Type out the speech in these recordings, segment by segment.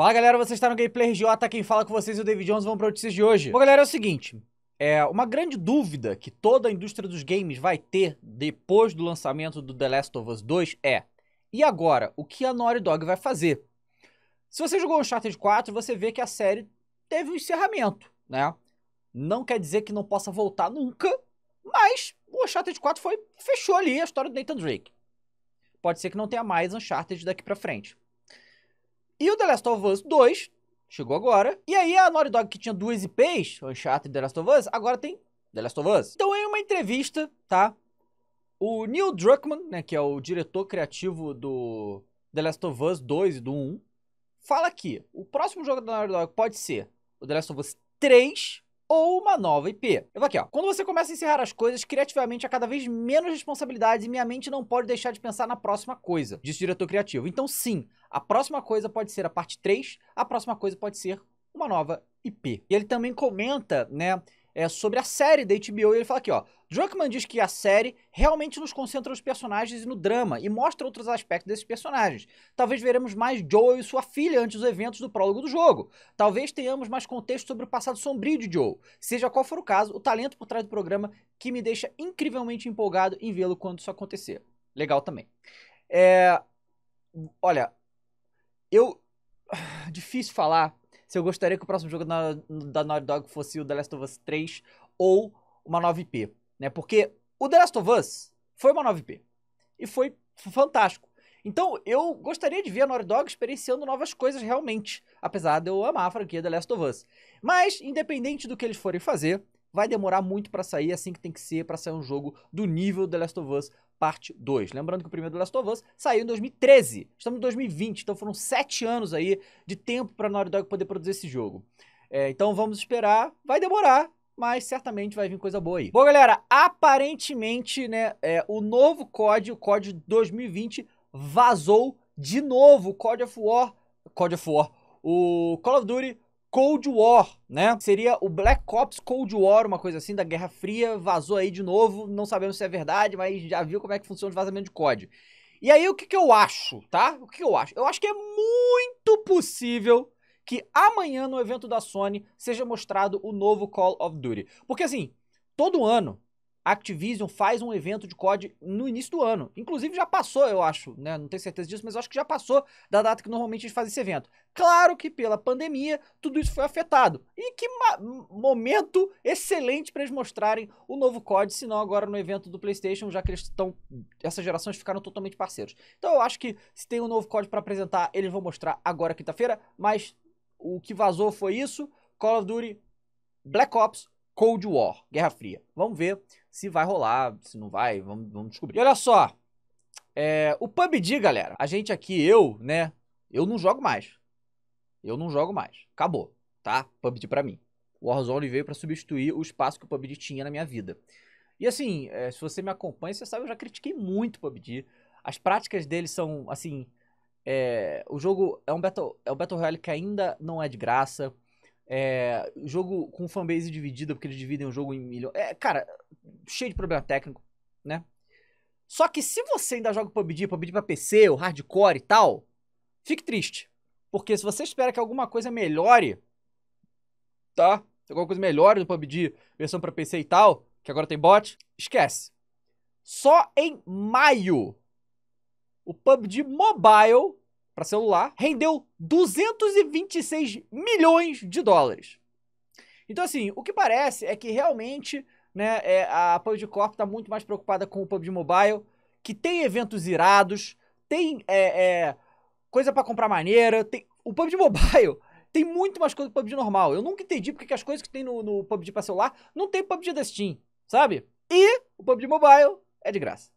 Fala galera, você está no Gameplay RJ, quem fala com vocês é o David Jones, vamos para notícias de hoje. Bom galera, é o seguinte, é uma grande dúvida que toda a indústria dos games vai ter depois do lançamento do The Last of Us 2 é, e agora, o que a Naughty Dog vai fazer? Se você jogou Uncharted 4, você vê que a série teve um encerramento, né? Não quer dizer que não possa voltar nunca, mas o Uncharted 4 foi, fechou ali a história do Nathan Drake. Pode ser que não tenha mais Uncharted daqui pra frente. E o The Last of Us 2 chegou agora. E aí a Naughty Dog que tinha duas IPs, Uncharted e The Last of Us, agora tem The Last of Us. Então em uma entrevista, tá? O Neil Druckmann, né, que é o diretor criativo do The Last of Us 2 e do 1, fala que o próximo jogo da Naughty Dog pode ser o The Last of Us 3 ou uma nova IP. Eu vou aqui, ó. Quando você começa a encerrar as coisas, criativamente há cada vez menos responsabilidades e minha mente não pode deixar de pensar na próxima coisa, disse o diretor criativo. Então, sim, a próxima coisa pode ser a parte 3, a próxima coisa pode ser uma nova IP. E ele também comenta, né, é, sobre a série da HBO. E ele fala aqui, ó. Druckmann diz que a série realmente nos concentra nos personagens e no drama e mostra outros aspectos desses personagens. Talvez veremos mais Joel e sua filha antes dos eventos do prólogo do jogo. Talvez tenhamos mais contexto sobre o passado sombrio de Joel. Seja qual for o caso, o talento por trás do programa que me deixa incrivelmente empolgado em vê-lo quando isso acontecer. Legal também. É... Olha, eu. Difícil falar se eu gostaria que o próximo jogo da, da Naughty Dog fosse o The Last of Us 3 ou uma nova IP, né? Porque o The Last of Us foi uma nova IP e foi fantástico. Então, eu gostaria de ver a Naughty Dog experienciando novas coisas realmente, apesar de eu amar a franquia The Last of Us. Mas, independente do que eles forem fazer, vai demorar muito para sair, assim que tem que ser para sair um jogo do nível The Last of Us parte 2. Lembrando que o primeiro The Last of Us saiu em 2013. Estamos em 2020, então foram sete anos aí de tempo para Naughty Dog poder produzir esse jogo. É, então vamos esperar. Vai demorar, mas certamente vai vir coisa boa aí. Bom, galera, aparentemente, né, é, o novo COD, o COD 2020, vazou de novo. O COD of War, COD of War, o Call of Duty Cold War, né? Seria o Black Ops Cold War, uma coisa assim, da Guerra Fria, vazou aí de novo, não sabemos se é verdade, mas já viu como é que funciona o vazamento de código. E aí o que, que eu acho, tá? O que, que eu acho? Eu acho que é muito possível que amanhã no evento da Sony seja mostrado o novo Call of Duty. Porque assim, todo ano Activision faz um evento de COD no início do ano. Inclusive já passou, eu acho, né? Não tenho certeza disso, mas acho que já passou da data que normalmente a gente faz esse evento. Claro que pela pandemia tudo isso foi afetado. E que momento excelente para eles mostrarem o novo COD, se não agora no evento do PlayStation, já que eles estão essas gerações ficaram totalmente parceiros. Então eu acho que se tem um novo COD para apresentar, eles vão mostrar agora quinta-feira, mas o que vazou foi isso, Call of Duty Black Ops Cold War, Guerra Fria. Vamos ver se vai rolar, se não vai, vamos, vamos descobrir. E olha só, é, o PUBG, galera, a gente aqui, eu, né, eu não jogo mais. Eu não jogo mais. Acabou, tá? PUBG pra mim. O Warzone veio para substituir o espaço que o PUBG tinha na minha vida. E assim, é, se você me acompanha, você sabe, eu já critiquei muito o PUBG. As práticas dele são, assim, é, o jogo é um Battle, é um Battle Royale que ainda não é de graça. É, jogo com fanbase dividida, porque eles dividem o jogo em milhões. É, cara, cheio de problema técnico, né? Só que se você ainda joga PUBG, PUBG pra PC, o hardcore e tal, fique triste. Porque se você espera que alguma coisa melhore, tá? Alguma coisa melhore do PUBG, versão pra PC e tal, que agora tem bot, esquece. Só em maio, o PUBG Mobile para celular, rendeu 226 milhões de dólares. Então, assim, o que parece é que realmente né, é, a PUBG Corp está muito mais preocupada com o PUBG Mobile, que tem eventos irados, tem é, é, coisa para comprar maneira, tem... o PUBG Mobile tem muito mais coisa que o PUBG normal. Eu nunca entendi porque as coisas que tem no, no PUBG para celular não tem PUBG da Steam, sabe? E o PUBG Mobile é de graça.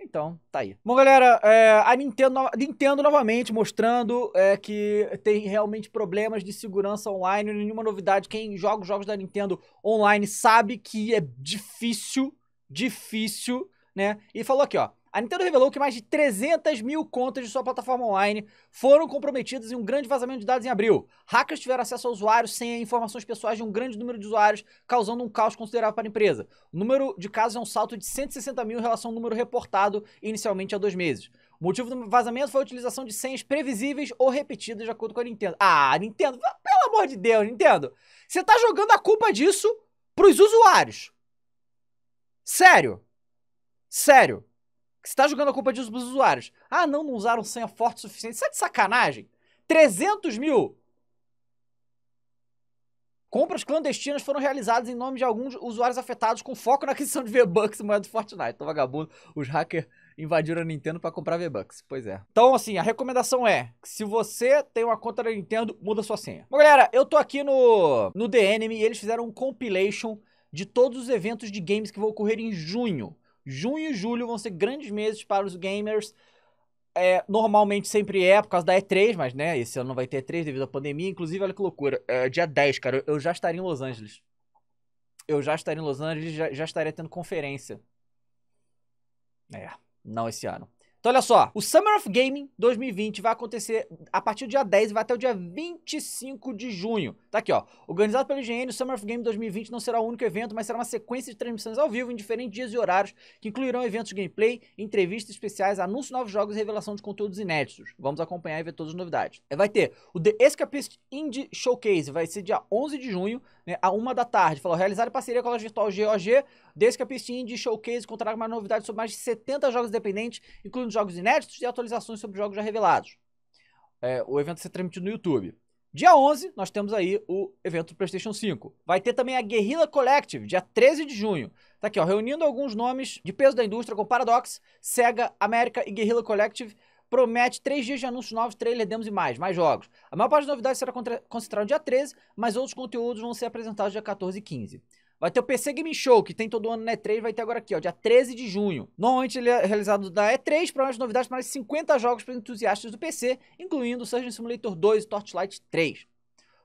Então, tá aí. Bom, galera, é, a Nintendo, Nintendo novamente mostrando é, que tem realmente problemas de segurança online. Nenhuma novidade. Quem joga os jogos da Nintendo online sabe que é difícil, difícil, né? E falou aqui, ó. A Nintendo revelou que mais de 300 mil contas de sua plataforma online foram comprometidas em um grande vazamento de dados em abril. Hackers tiveram acesso a usuários sem informações pessoais de um grande número de usuários, causando um caos considerável para a empresa. O número de casos é um salto de 160 mil em relação ao número reportado inicialmente há dois meses. O motivo do vazamento foi a utilização de senhas previsíveis ou repetidas de acordo com a Nintendo. Ah, Nintendo, pelo amor de Deus, Nintendo. Você tá jogando a culpa disso pros usuários. Sério. Sério. Você tá jogando a culpa pros usuários. Ah, não, não usaram senha forte o suficiente. Isso é de sacanagem. 300 mil Compras clandestinas foram realizadas em nome de alguns usuários afetados com foco na aquisição de V-Bucks e moeda do Fortnite. Então, vagabundo, os hackers invadiram a Nintendo para comprar V-Bucks. Pois é. Então, assim, a recomendação é que se você tem uma conta da Nintendo, muda sua senha. Bom, galera, eu tô aqui no, no The Enemy e eles fizeram um compilation de todos os eventos de games que vão ocorrer em junho. Junho e julho vão ser grandes meses para os gamers é, normalmente sempre é por causa da E3, mas né, esse ano não vai ter E3 devido à pandemia. Inclusive, olha que loucura. É, dia 10, cara, eu já estaria em Los Angeles. Eu já estaria em Los Angeles, já, já estaria tendo conferência. É, não esse ano. Então, olha só, o Summer of Gaming 2020 vai acontecer a partir do dia 10 e vai até o dia 25 de junho. Tá aqui, ó. Organizado pelo IGN, o Summer of Gaming 2020 não será o único evento, mas será uma sequência de transmissões ao vivo em diferentes dias e horários, que incluirão eventos de gameplay, entrevistas especiais, anúncios de novos jogos e revelação de conteúdos inéditos. Vamos acompanhar e ver todas as novidades. Vai ter o The Escapist Indie Showcase, vai ser dia 11 de junho, né, a uma da tarde. Falou, realizar parceria com a loja virtual GOG, desde que a pistinha de showcase contará mais novidades sobre mais de 70 jogos independentes, incluindo jogos inéditos e atualizações sobre jogos já revelados. É, o evento vai ser transmitido no YouTube. Dia 11, nós temos aí o evento do PlayStation 5. Vai ter também a Guerrilla Collective, dia 13 de junho. Tá aqui, ó, reunindo alguns nomes de peso da indústria, como Paradox, Sega, América e Guerrilla Collective, promete três dias de anúncios novos, trailer, demos e mais, mais jogos. A maior parte das novidades será concentrada no dia 13, mas outros conteúdos vão ser apresentados dia 14 e 15. Vai ter o PC Game Show, que tem todo ano na E3, vai ter agora aqui, ó, dia 13 de junho. Normalmente ele é realizado da E3, provavelmente novidades para mais de 50 jogos para entusiastas do PC, incluindo Surgeon Simulator 2 e Torchlight 3.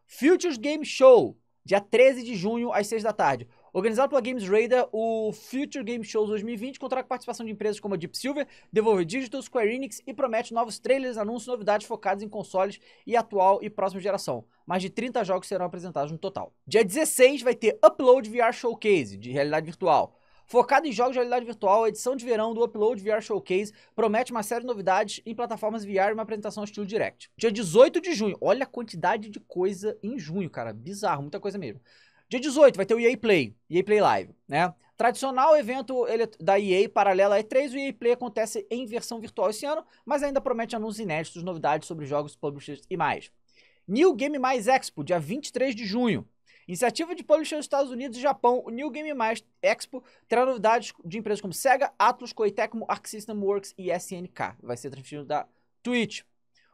Futures Game Show, dia 13 de junho, às 6 da tarde. Organizado pela Games Radar, o Future Game Shows 2020 contará com participação de empresas como a Deep Silver, Devolver Digital, Square Enix e promete novos trailers, anúncios e novidades focados em consoles e atual e próxima geração. Mais de 30 jogos serão apresentados no total. Dia 16 vai ter Upload VR Showcase, de realidade virtual. Focado em jogos de realidade virtual, a edição de verão do Upload VR Showcase promete uma série de novidades em plataformas VR e uma apresentação estilo Direct. Dia 18 de junho, olha a quantidade de coisa em junho, cara, bizarro, muita coisa mesmo. Dia 18 vai ter o EA Play, EA Play Live, né? Tradicional evento da EA paralela a E3, o EA Play acontece em versão virtual esse ano, mas ainda promete anúncios inéditos, novidades sobre jogos, publishers e mais. New Game Mais Expo, dia 23 de junho. Iniciativa de publishers dos Estados Unidos e Japão, o New Game Mais Expo terá novidades de empresas como Sega, Atlus, Koei Arc System Works e SNK. Vai ser transmitido da Twitch.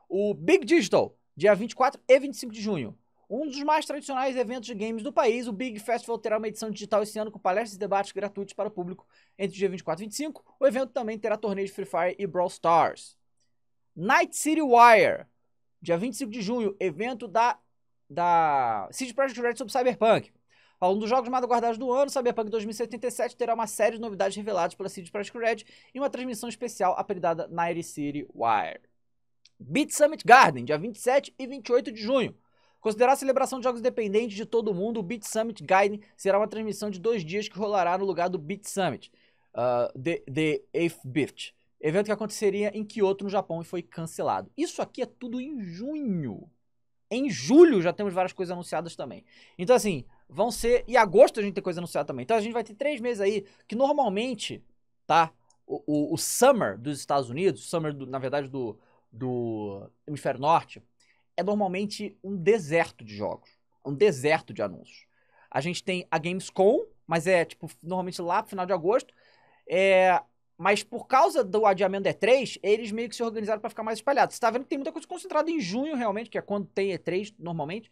O Big Digital, dia 24 e 25 de junho. Um dos mais tradicionais eventos de games do país, o Big Festival terá uma edição digital esse ano com palestras e debates gratuitos para o público entre o dia 24 e 25. O evento também terá torneio de Free Fire e Brawl Stars. Night City Wire, dia 25 de junho, evento da, da City Project Red sobre Cyberpunk. Um dos jogos mais aguardados do ano, Cyberpunk 2077, terá uma série de novidades reveladas pela City Project Red e uma transmissão especial apelidada Night City Wire. Beat Summit Garden, dia 27 e 28 de junho. Considerar a celebração de jogos independentes de todo mundo, o Beat Summit Guide será uma transmissão de dois dias que rolará no lugar do Beat Summit, uh, The, the Beat, evento que aconteceria em Kyoto, no Japão, e foi cancelado. Isso aqui é tudo em junho. Em julho já temos várias coisas anunciadas também. Então, assim, vão ser. E agosto a gente tem coisa anunciada também. Então a gente vai ter três meses aí que normalmente, tá? O, o, o Summer dos Estados Unidos, Summer, do, na verdade, do, do Hemisfério Norte, é normalmente um deserto de jogos, um deserto de anúncios. A gente tem a Gamescom, mas é tipo normalmente lá final de agosto. É, mas por causa do adiamento da E3, eles meio que se organizaram para ficar mais espalhados. Você tá vendo que tem muita coisa concentrada em junho, realmente, que é quando tem E3 normalmente.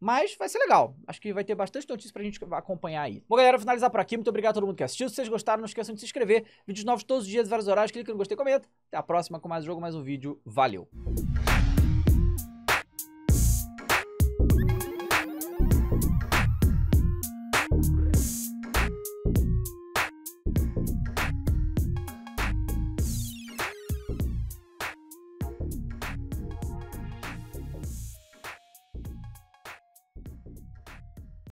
Mas vai ser legal. Acho que vai ter bastante notícia pra gente acompanhar aí. Bom, galera, vou finalizar por aqui. Muito obrigado a todo mundo que assistiu. Se vocês gostaram, não esqueçam de se inscrever. Vídeos novos todos os dias, vários horários. Clique no gostei comenta. Até a próxima com mais jogo, mais um vídeo. Valeu!